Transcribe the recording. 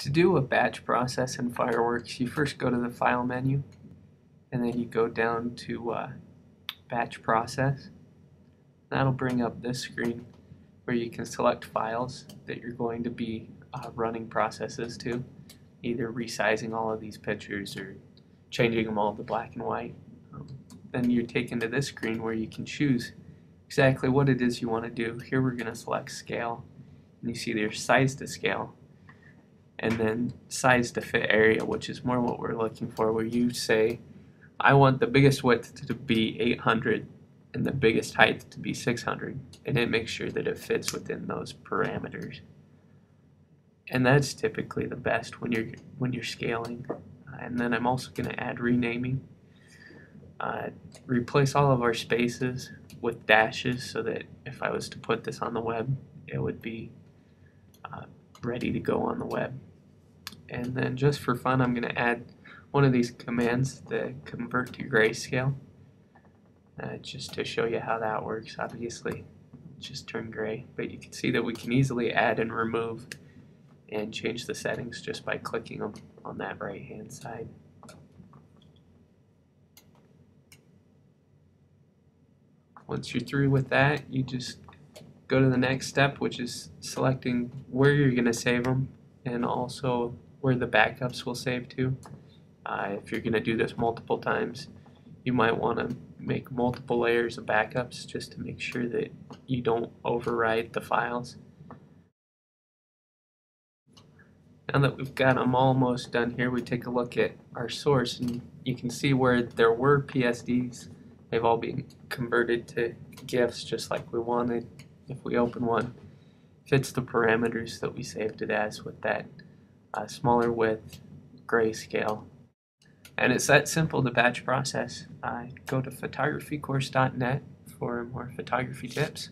To do a batch process in Fireworks, you first go to the File menu, and then you go down to uh, Batch Process. That'll bring up this screen where you can select files that you're going to be uh, running processes to, either resizing all of these pictures or changing them all to black and white. Um, then you're taken to this screen where you can choose exactly what it is you want to do. Here we're going to select scale, and you see there's size to scale and then size to fit area, which is more what we're looking for, where you say, I want the biggest width to be 800 and the biggest height to be 600, and it makes sure that it fits within those parameters. And that's typically the best when you're when you're scaling. And then I'm also going to add renaming. Uh, replace all of our spaces with dashes so that if I was to put this on the web, it would be uh, ready to go on the web and then just for fun I'm going to add one of these commands that convert to grayscale. Uh, just to show you how that works obviously. Just turn gray. But you can see that we can easily add and remove and change the settings just by clicking them on that right hand side. Once you're through with that you just go to the next step which is selecting where you're going to save them and also where the backups will save to. Uh, if you're going to do this multiple times, you might want to make multiple layers of backups just to make sure that you don't overwrite the files. Now that we've got them almost done here, we take a look at our source and you can see where there were PSDs. They've all been converted to GIFs just like we wanted. If we open one, fits the parameters that we saved it as with that a smaller width, grayscale. And it's that simple to batch process. Uh, go to photographycourse.net for more photography tips.